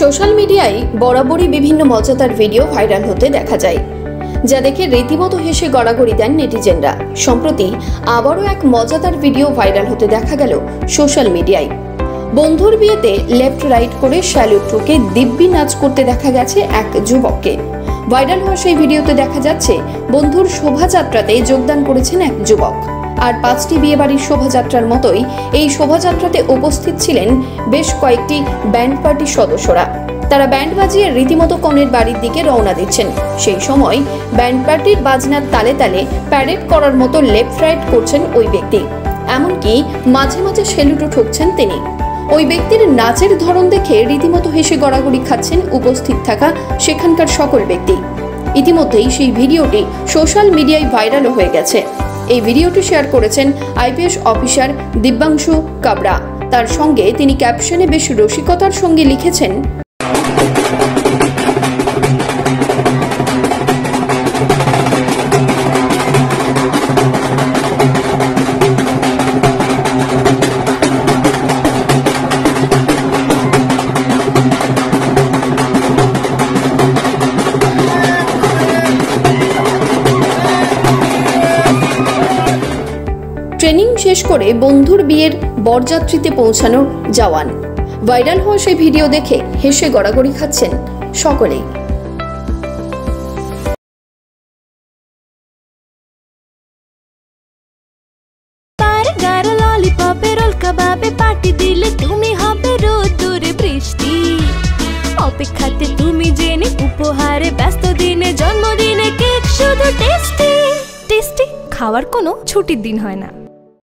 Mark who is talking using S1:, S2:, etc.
S1: Social মিডিয়ায় বরাবরই বিভিন্ন মজাদার ভিডিও ভাইরাল হতে দেখা যায়, যা দেখে রীতিমতো হেসে গড়াগড়ি দেন নেটিজেনরা। সম্প্রতি আবারও এক মজাদার ভিডিও ভাইরাল হতে দেখা গেল সোশ্যাল মিডিয়ায়। বন্ধুর বিয়েতে লেফট রাইট করে শ্যালুট ঠুকে দিব্যি নাচ করতে দেখা গেছে এক যুবককে। ভাইরাল হওয়া সেই ভিডিওতে দেখা যাচ্ছে, বন্ধুর শোভাযাত্রাতে যোগদান করেছেন এক যুবক। আর পাঁচটি বিয়েবাড়ির শোভাযাত্রার মতোই এই শোভাযাত্রাতে উপস্থিত ছিলেন বেশ কয়েকটি ব্যান্ড পার্টির সদস্যরা। তারা ব্যান্ড বাজিয়ে রীতিমতো কনের বাড়ির দিকে রওনা দিচ্ছেন। সেই সময় ব্যান্ড পার্টির বাজনার তালে তালে প্যারেড করার মতো লেফট রাইট করছেন ওই ব্যক্তি। এমনকি মাঝে মাঝে সেলুটো ঠুকছেন তিনি। ওই ব্যক্তির নাচের ধরন দেখে রীতিমতো হেসে গড়াগড়ি খাচ্ছেন উপস্থিত থাকা সেখানকার সকল ব্যক্তি। ইতিমধ্যেই সেই ভিডিওটি সোশ্যাল মিডিয়ায় ভাইরালও হয়ে গেছে। এই ভিডিওটি শেয়ার করেছেন আইপিএস অফিসার দিব্যাংশু কাবরা। তার সঙ্গে তিনি ক্যাপশনে বেশ রসিকতার সঙ্গে লিখেছেন ট্রেনিং শেষ করে বন্ধুর বিয়ের বরযাত্রীতে পৌঁছানোর জওয়ান। ভাইরাল হওয়া সেই ভিডিও দেখে হেসে গড়াগড়ি খাচ্ছেন সকলেই।
S2: অপেক্ষাতে তুমি জেনে উপহারে ব্যস্ত দিনে, জন্মদিনে টেস্টি। টেস্টি খাওয়ার কোনো ছুটির দিন হয় না।